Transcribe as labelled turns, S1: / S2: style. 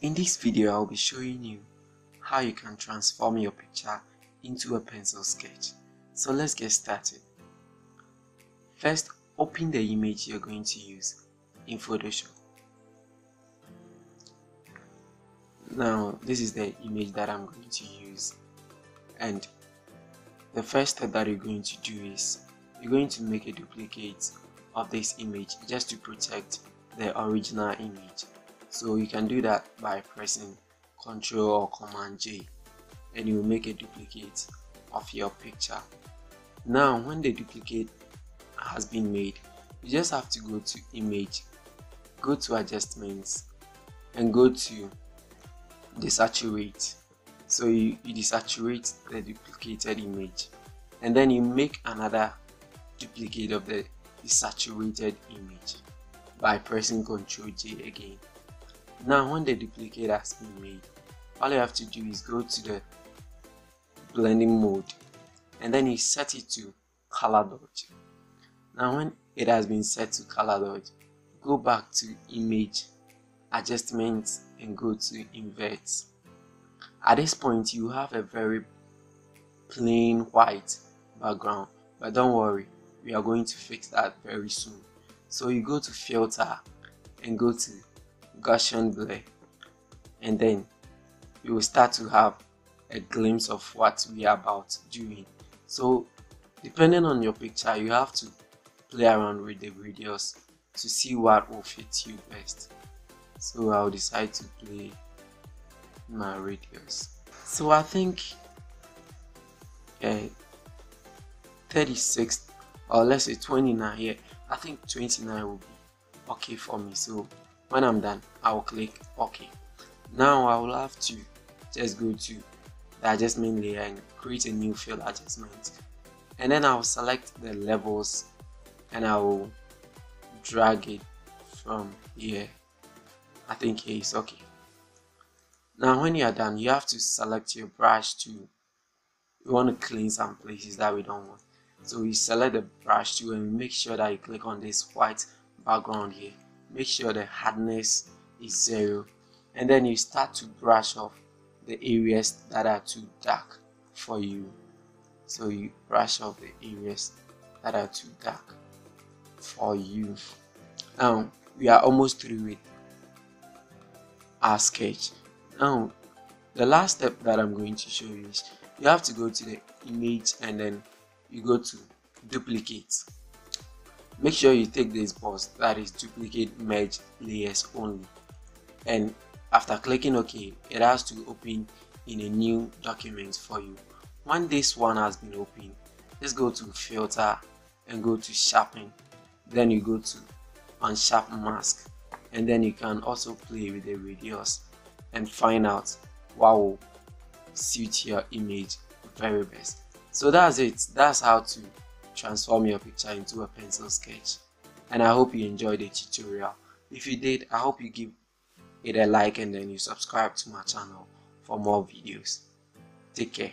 S1: In this video, I'll be showing you how you can transform your picture into a pencil sketch. So let's get started. First, open the image you're going to use in Photoshop. Now, this is the image that I'm going to use and the first step that you're going to do is you're going to make a duplicate of this image just to protect the original image. So you can do that by pressing ctrl or command J and you will make a duplicate of your picture. Now when the duplicate has been made you just have to go to image go to adjustments and go to desaturate. So you, you desaturate the duplicated image and then you make another duplicate of the desaturated image by pressing ctrl J again. Now when the duplicate has been made all you have to do is go to the blending mode and then you set it to color dodge now when it has been set to color dodge go back to image adjustments and go to invert. At this point you have a very plain white background but don't worry we are going to fix that very soon. So you go to filter and go to Gaussian blur and then you will start to have a glimpse of what we are about doing. So depending on your picture you have to play around with the radius to see what will fit you best. So I'll decide to play my radius so I think uh, 36 or let's say 29 here I think 29 will be okay for me. So when I'm done I'll click OK now I will have to just go to the adjustment layer and create a new fill adjustment. And then I'll select the levels and I will drag it from here. I think here is okay. Now when you are done you have to select your brush tool we want to clean some places that we don't want so you select the brush tool and make sure that you click on this white background here. Make sure the hardness is zero. And then you start to brush off the areas that are too dark for you. So you brush off the areas that are too dark for you. Now we are almost through with our sketch. Now the last step that i'm going to show you is you have to go to the image and then you go to duplicate. Make sure you take this box that is duplicate merge layers only. And after clicking ok it has to open in a new document for you. When this one has been opened let's go to filter and go to sharpen. Then you go to unsharp mask. And then you can also play with the radius and find out what will suit your image very best so that's it. That's how to transform your picture into a pencil sketch. And i hope you enjoyed the tutorial. If you did i hope you give it a like and then you subscribe to my channel for more videos. Take care